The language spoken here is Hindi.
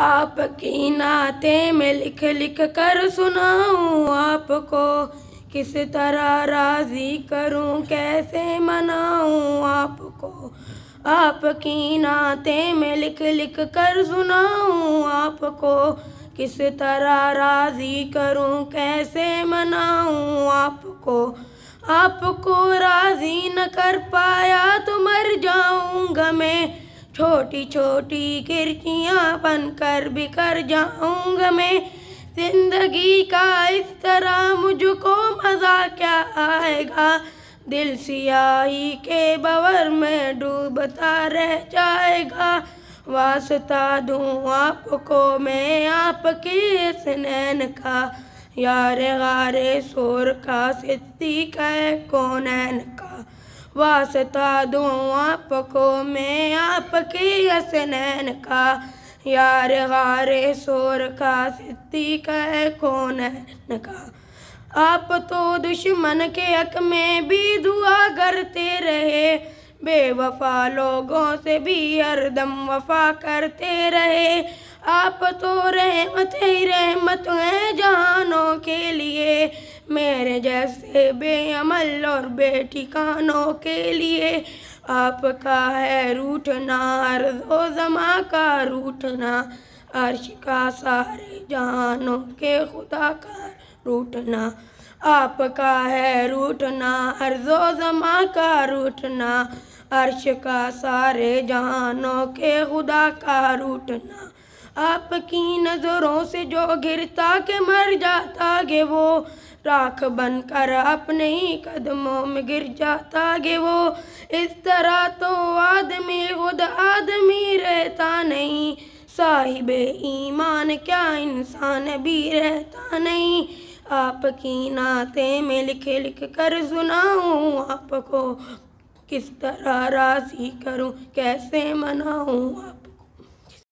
आपकी नाते में लिख लिख कर सुनाऊं आपको, किस तरह राज़ी करूँ, कैसे मनाऊं आपको। आपकी नाते में लिख लिख कर सुनाऊं आपको, किस तरह राज़ी करूँ, कैसे मनाऊं आपको। आपको राज़ी न कर पाया छोटी छोटी किरचियाँ बनकर बिखर जाऊँगा मैं। ज़िंदगी का इस तरह मुझको मज़ा क्या आएगा? दिल सियाही के बवर में डूबता रह जाएगा। वास्ता दूँ आपको मैं आपके स्नैन का। यार गारे शोर का सिद्धि कै कौनैन का? वास्ता दूँ आपको, मैं आपके हसनैन का, यार गारे शोर का, सिद्धि कै कौनैन का। आप तो दुश्मन के हक में भी दुआ करते रहे, बेवफा लोगों से भी हरदम वफा करते रहे। आप तो रहमत ही रहमत हैं जहानों के मेरे जैसे बेअमल और बेठिकानों के लिए आपका है रूठना, अर्जो जमा का रूठना, अर्श का सारे जहानों के खुदा का रूठना। आपका है रूठना, अर्जो जमा का रूठना, अर्श का सारे जहानों के खुदा का रूठना। आपकी नज़रों से जो गिरता के मर जाता गे वो राख बनकर अपने ही कदमों में गिर जाता गे वो इस तरह तो आदमी, खुद आदमी रहता नहीं। साहिब ईमान, क्या इंसान भी रहता नहीं। आपकी नाते में लिख लिख कर सुनाऊँ, आपको किस तरह राज़ी करूँ, कैसे मनाऊँ, आप